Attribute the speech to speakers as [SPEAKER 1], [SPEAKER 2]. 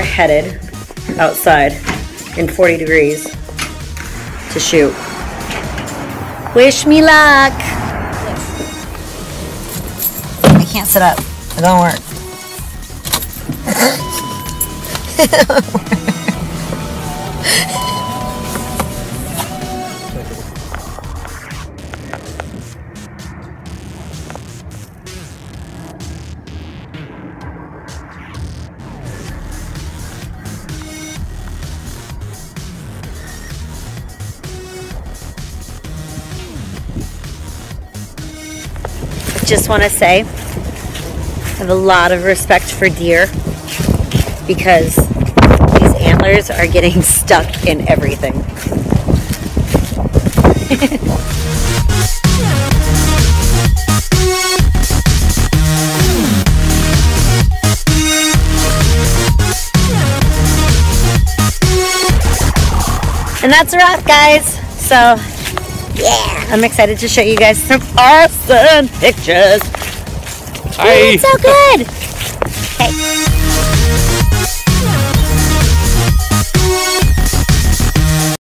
[SPEAKER 1] headed outside in 40 degrees to shoot. Wish me luck. I can't sit up. It don't work. just want to say I have a lot of respect for deer because these antlers are getting stuck in everything. and that's a wrap guys. So yeah, I'm excited to show you guys some awesome pictures.
[SPEAKER 2] Hi.
[SPEAKER 1] It's so good. Hey.